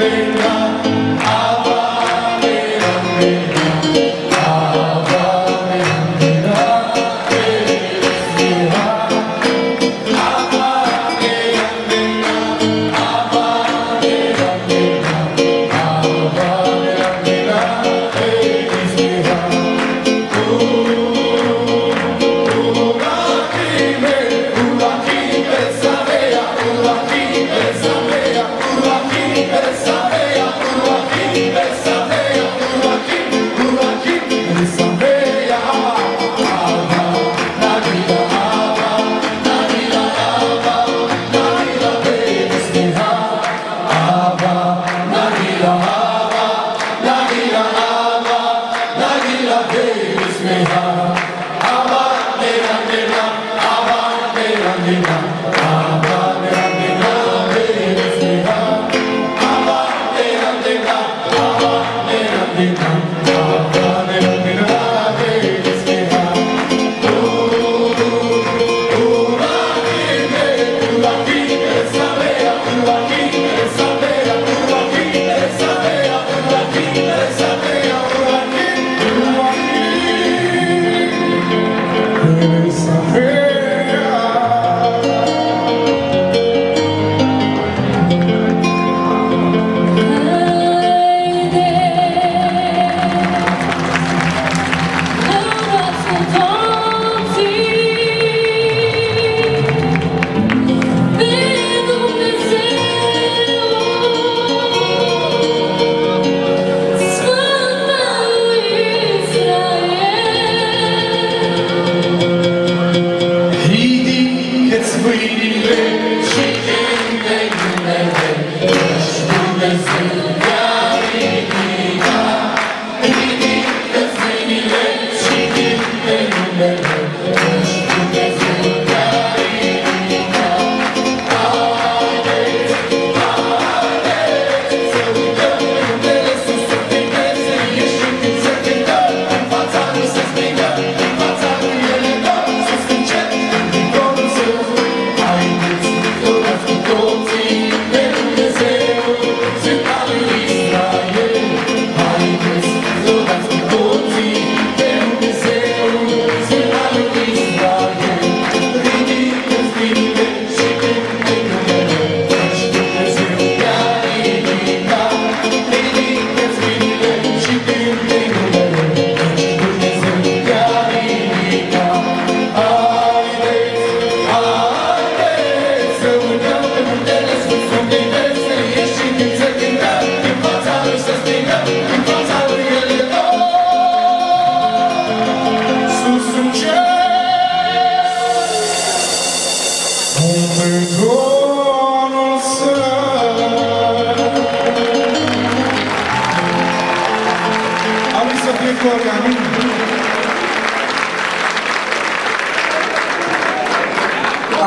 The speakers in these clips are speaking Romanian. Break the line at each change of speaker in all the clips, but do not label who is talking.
Aleluia. ferrar.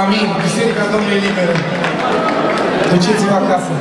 Amin. Biserica Domnului liberă. Duceți-vă acasă.